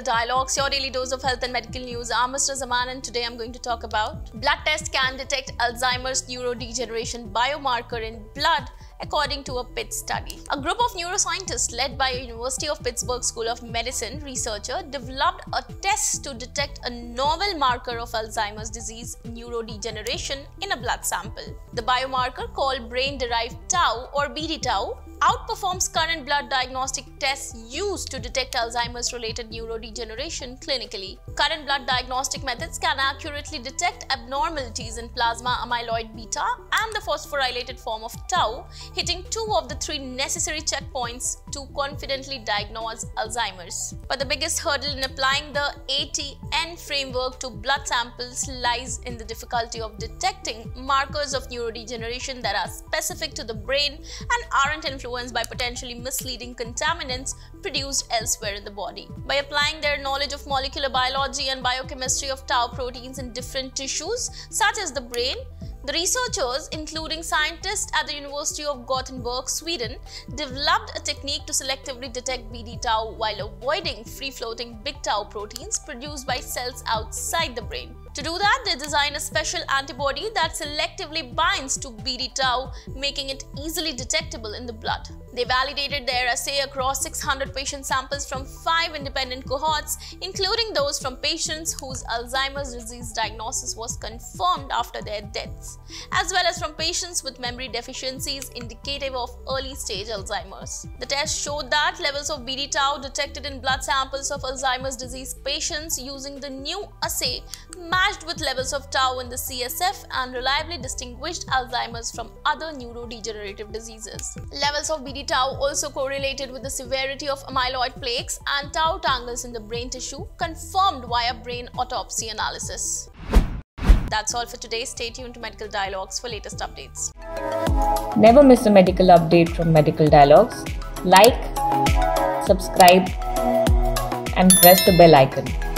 Dialogues, your daily dose of health and medical news. I'm Mr. Zaman, and today I'm going to talk about blood test can detect Alzheimer's neurodegeneration biomarker in blood according to a Pitt study. A group of neuroscientists led by a University of Pittsburgh School of Medicine researcher developed a test to detect a novel marker of Alzheimer's disease neurodegeneration in a blood sample. The biomarker called brain-derived tau or BD-tau outperforms current blood diagnostic tests used to detect Alzheimer's related neurodegeneration clinically. Current blood diagnostic methods can accurately detect abnormalities in plasma amyloid beta and the phosphorylated form of tau, hitting two of the three necessary checkpoints to confidently diagnose Alzheimer's. But the biggest hurdle in applying the ATN framework to blood samples lies in the difficulty of detecting markers of neurodegeneration that are specific to the brain and aren't influenced influenced by potentially misleading contaminants produced elsewhere in the body. By applying their knowledge of molecular biology and biochemistry of tau proteins in different tissues, such as the brain, the researchers, including scientists at the University of Gothenburg, Sweden, developed a technique to selectively detect BD tau while avoiding free-floating big tau proteins produced by cells outside the brain. To do that, they designed a special antibody that selectively binds to BD tau, making it easily detectable in the blood. They validated their assay across 600 patient samples from five independent cohorts, including those from patients whose Alzheimer's disease diagnosis was confirmed after their deaths, as well as from patients with memory deficiencies indicative of early stage Alzheimer's. The test showed that levels of BD tau detected in blood samples of Alzheimer's disease patients using the new assay matched with levels of tau in the CSF and reliably distinguished Alzheimer's from other neurodegenerative diseases. Levels of BD tau also correlated with the severity of amyloid plaques and tau tangles in the brain tissue, confirmed via brain autopsy analysis. That's all for today. Stay tuned to Medical Dialogues for latest updates. Never miss a medical update from Medical Dialogues. Like, subscribe, and press the bell icon.